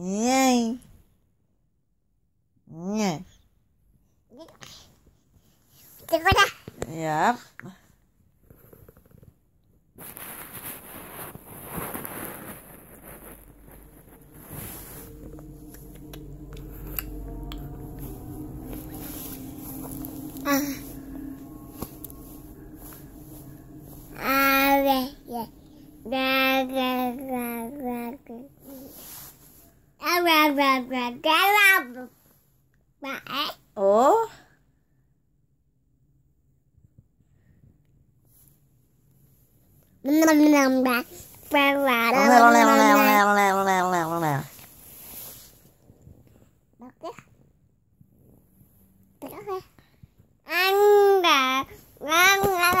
Yay. Yeah. Yep. Ah. ah, yeah, yeah, yeah, yeah, yeah, yeah. Ủa? Ăn gà, ăn gà.